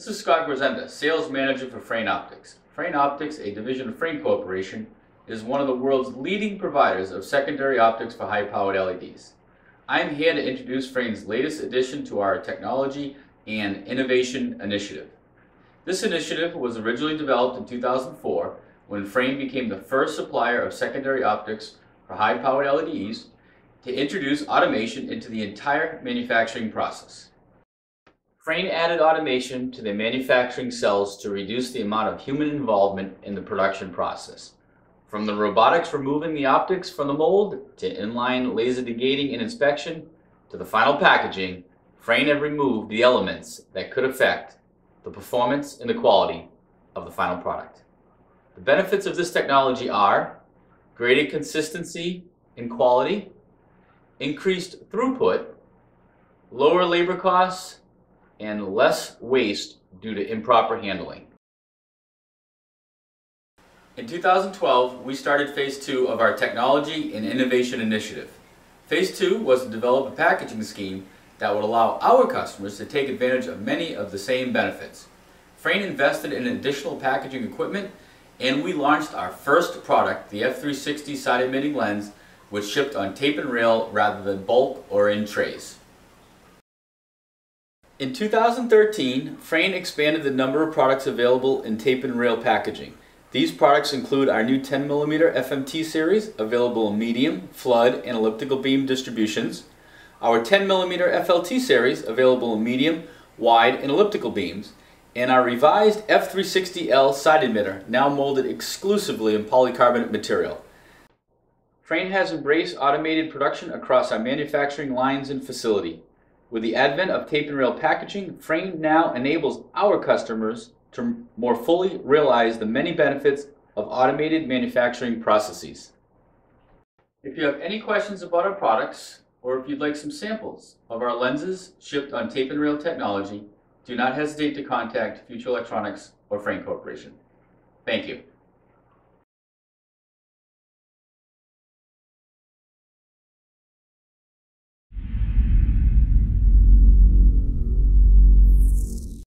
This is Scott Grisenda, Sales Manager for Fraen Optics. Fraen Optics, a division of Fraen Corporation, is one of the world's leading providers of secondary optics for high-powered LEDs. I am here to introduce Fraen's latest addition to our technology and innovation initiative. This initiative was originally developed in 2004 when Fraen became the first supplier of secondary optics for high-powered LEDs to introduce automation into the entire manufacturing process. Fraen added automation to the manufacturing cells to reduce the amount of human involvement in the production process. From the robotics removing the optics from the mold, to inline laser degating and inspection, to the final packaging, Fraen have removed the elements that could affect the performance and the quality of the final product. The benefits of this technology are greater consistency in quality, increased throughput, lower labor costs, and less waste due to improper handling. In 2012, we started phase two of our technology and innovation initiative. Phase two was to develop a packaging scheme that would allow our customers to take advantage of many of the same benefits. Fraen invested in additional packaging equipment and we launched our first product, the F360 side emitting lens, which shipped on tape and reel rather than bulk or in trays. In 2013, Fraen expanded the number of products available in tape and reel packaging. These products include our new 10mm FMT series, available in medium, flood, and elliptical beam distributions, our 10mm FLT series, available in medium, wide, and elliptical beams, and our revised F360L side emitter, now molded exclusively in polycarbonate material. Fraen has embraced automated production across our manufacturing lines and facility. With the advent of tape and reel packaging, Fraen now enables our customers to more fully realize the many benefits of automated manufacturing processes. If you have any questions about our products, or if you'd like some samples of our lenses shipped on tape and reel technology, do not hesitate to contact Future Electronics or Fraen Corporation. Thank you.